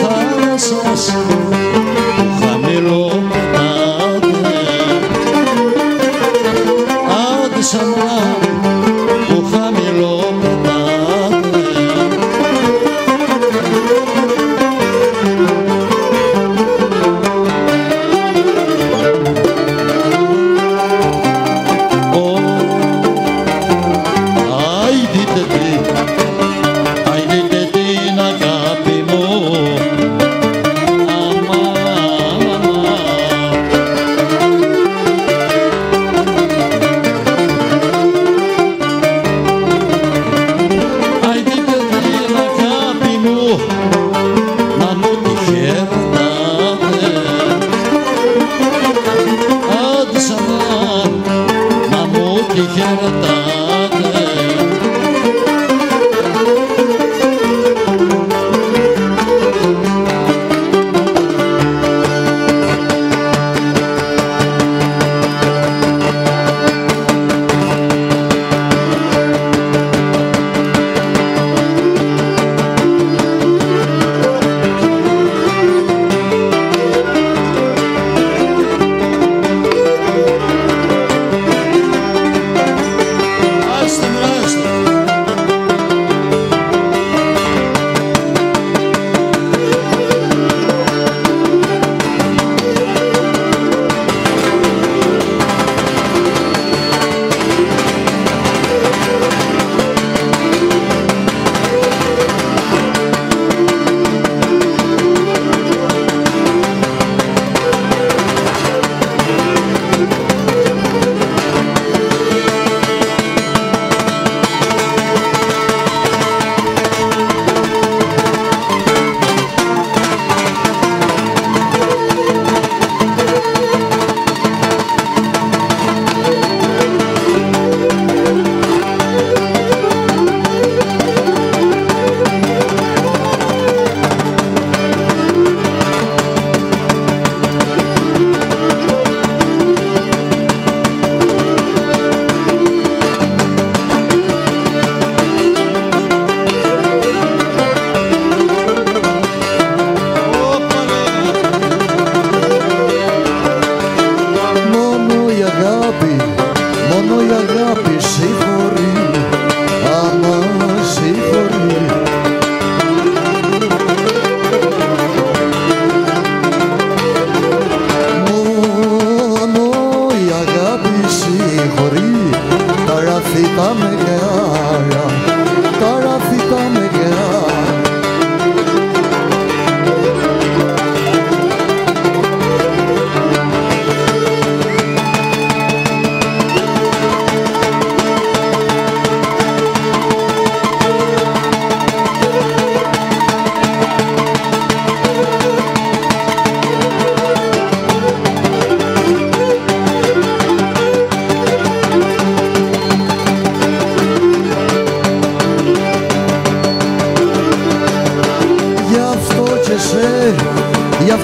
Pasos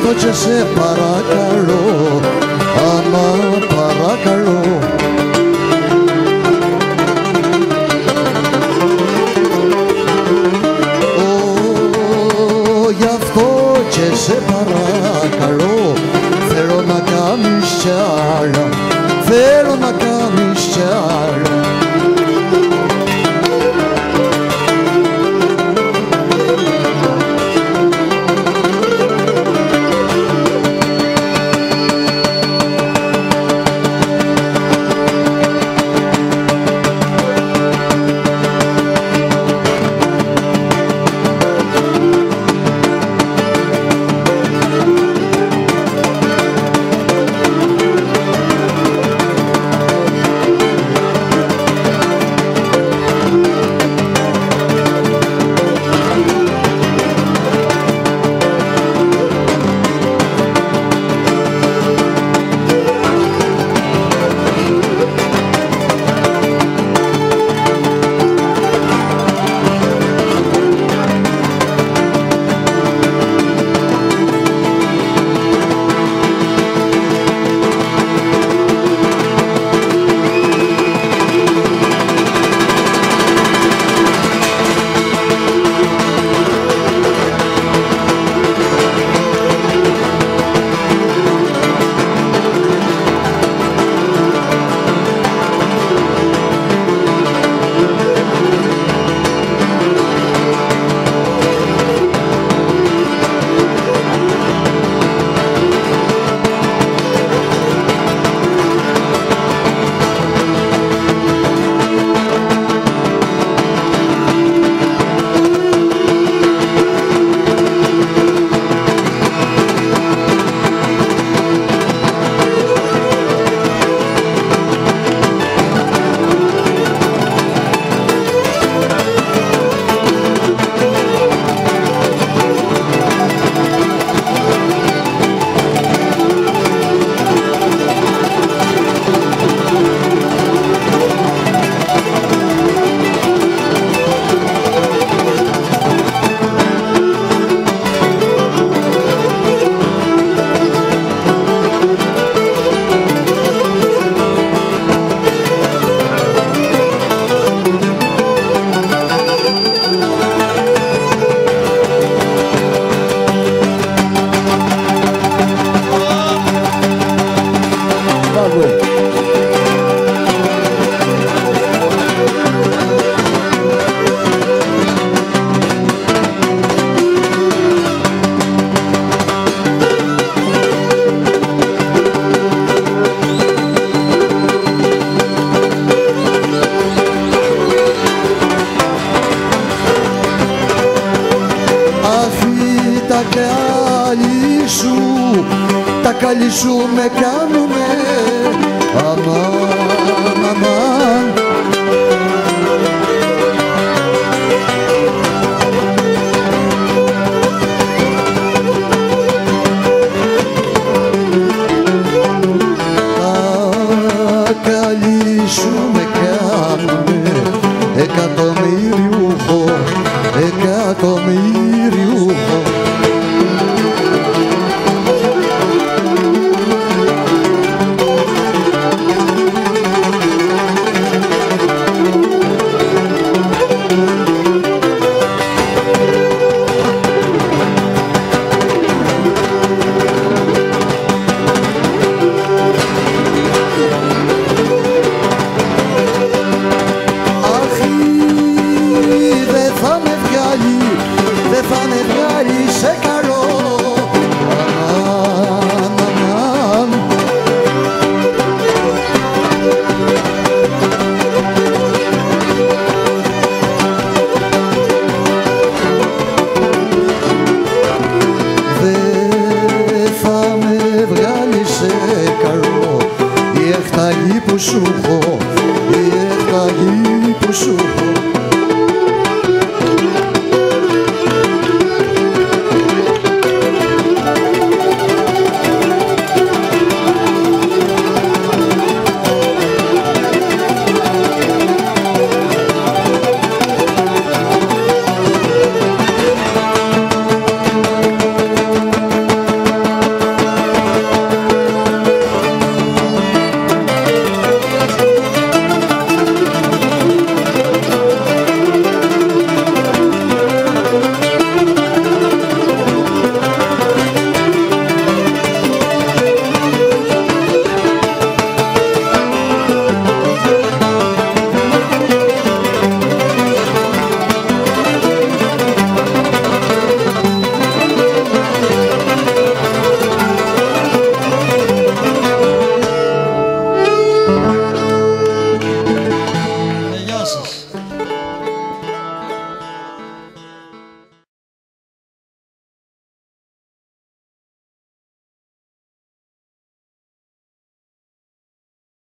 κότσε σε παρακαλώ Άμα παρακαλώ. Ω, γι' αυτό και σε καλή σου με κάνουνε αμάν, αμάν. Τα καλή σου με κάνουνε εκατομμύριουχο, εκατομμύριουχο σου έχω, η εκταγή που σου